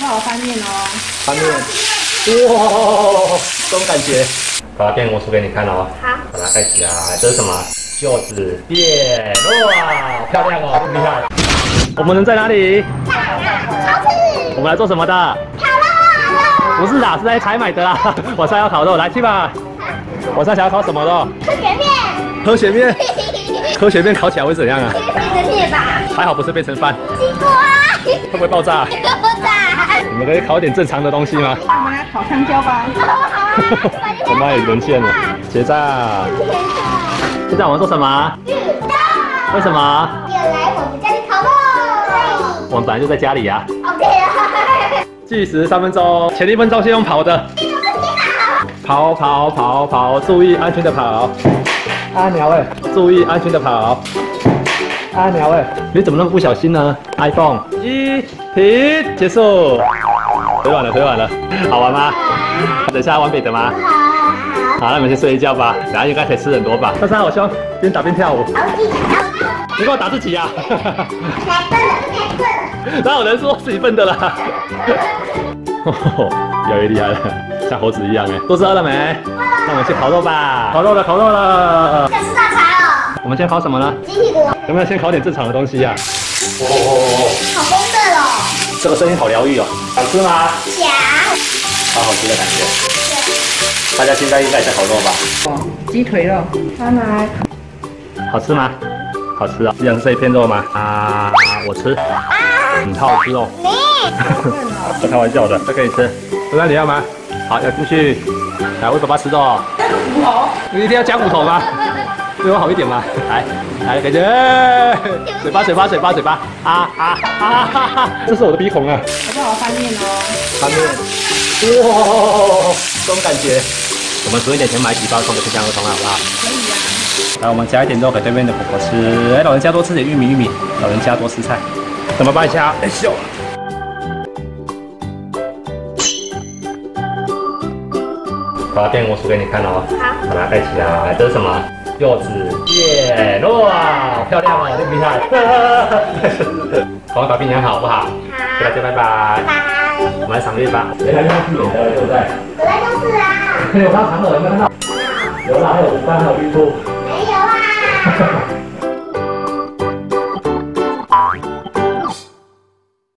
不好翻面哦。翻面，哇，这种感觉。把它变魔术给你看哦。好。把它盖起来，这是什么？柚子变，哇，漂亮哦，厉害。我们人在哪里？超市。我们来做什么的？烤肉。不是啦，是在采买的啦。晚上要烤肉，来去吧。晚上想要烤什么肉？科学面。科学面。科学面烤起来会怎样啊？变成面吧。还好不是变成饭。西瓜。会不会爆炸？爆炸。你们可以烤点正常的东西吗？我们来烤香蕉吧。我妈也沦陷了。结账。现在我们做什么？为什么？又来我们家里烤肉。我们本来就在家里呀。OK 啊。计时三分钟，前一分钟先用跑的。跑跑跑跑，注意安全的跑。阿鸟哎，注意安全的跑。阿鸟哎，你怎么那么不小心呢？iPhone 一停，结束。腿软了，腿软了，好玩吗？等一下玩别的吗？好，好那我们先睡一觉吧，等下应该可以吃很多吧。三三好凶，边打边跳舞。你给我打自己呀、啊！哪有人说自己笨的啦？越来越厉害了，像猴子一样哎！肚子饿了没？那我们去烤肉吧！烤肉了，烤肉了！想吃大餐哦。我们先烤什么呢？鸡屁股。有没有先烤点正常的东西呀、哦好丰盛哦。这个声音好疗愈哦，想吃吗？想。好好吃的感觉。大家现在应该在烤肉吧？哦，鸡腿肉，拿来。好吃吗？好吃啊！一样是这一片肉吗？啊，我吃。嗯，好好吃哦。不 开玩笑的，这可以吃。哥哥你要吗？好，要进去。来，喂爸爸吃肉。骨头。你一定要加骨头吗？对我好一点嘛？来，来，感觉。嘴巴，嘴巴，嘴巴，嘴巴。啊啊啊哈哈！这是我的鼻孔啊。好不好翻面哦？翻面。哇，这种感觉。我们存一点钱买几包送给这家儿童好不好？可以啊。来，我们加一点肉给对面的婆婆吃。哎，老人家多吃点玉米，玉米。老人家多吃菜。怎么办一下？哎咻！把它变魔术给你看哦。好。把它盖起来。这是什么？柚子叶。哇，漂亮哦，厉不厉害？帮我打比你好不好？好。跟大家拜拜。拜。我们来赏月吧。原来是去演的，对不对？本来就是啊。有看到嫦娥，有没有看到？有啦，还有五官，还有玉兔。没有啊。